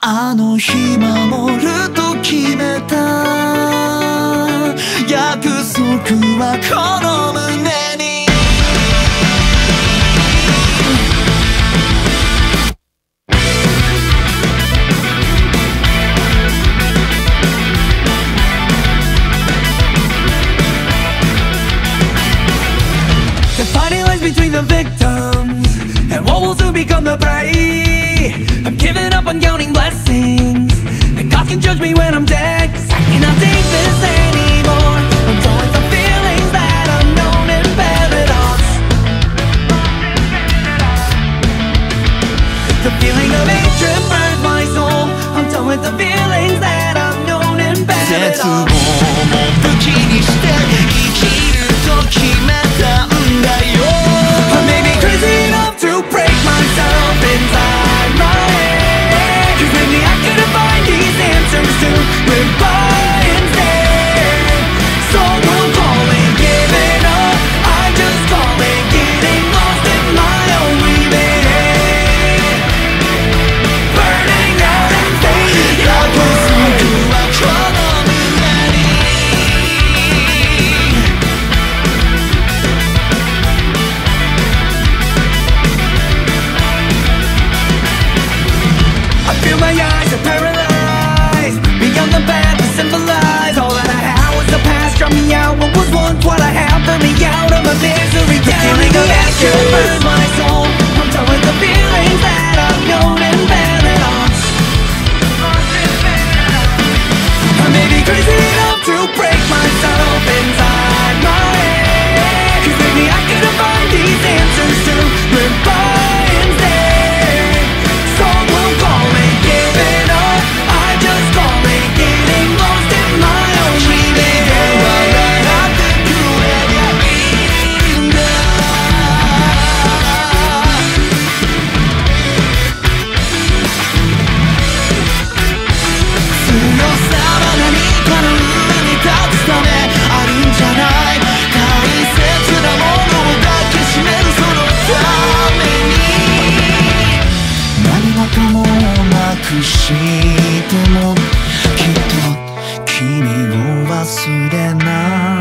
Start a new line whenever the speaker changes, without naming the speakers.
あの日守ると決めた約束はこの胸に
The fighting lies between the victims And what will soon become the I'm giving up on counting blessings. And God can judge me when I'm dead Cause I cannot take this anymore. I'm done with the feelings that I've known in paradise The feeling of hatred burns my soul. I'm done with the feelings that I've known in
絶
my misery The action burns my soul. I'm done with the feelings that I've known and I may be crazy enough to break
ことなくしてもきっと君を忘れない。